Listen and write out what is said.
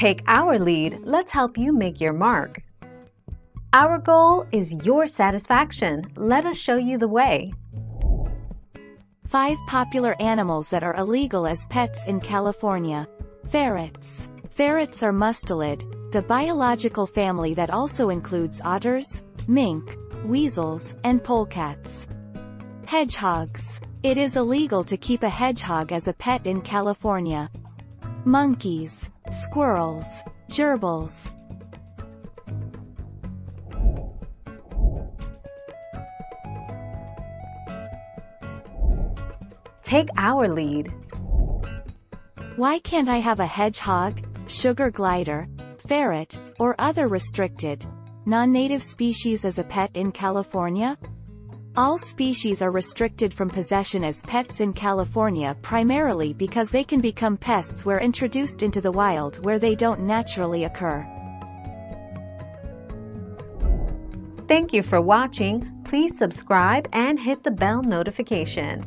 Take our lead, let's help you make your mark. Our goal is your satisfaction. Let us show you the way. 5 popular animals that are illegal as pets in California. Ferrets. Ferrets are mustelid, the biological family that also includes otters, mink, weasels, and polecats. Hedgehogs. It is illegal to keep a hedgehog as a pet in California. Monkeys, squirrels, gerbils. Take our lead. Why can't I have a hedgehog, sugar glider, ferret, or other restricted, non-native species as a pet in California? All species are restricted from possession as pets in California primarily because they can become pests where introduced into the wild where they don't naturally occur. Thank you for watching. Please subscribe and hit the bell notification.